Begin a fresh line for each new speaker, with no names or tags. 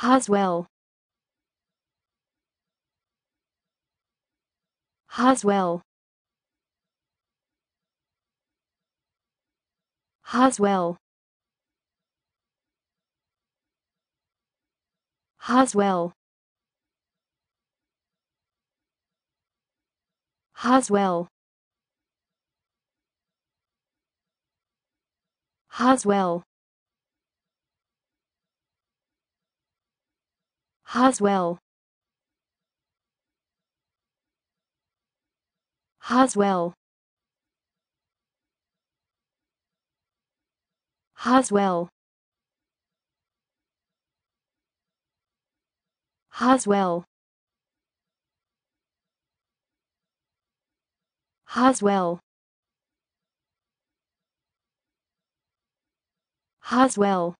Haswell Haswell Haswell Haswell Haswell Haswell Haswell Haswell Haswell Haswell Haswell Haswell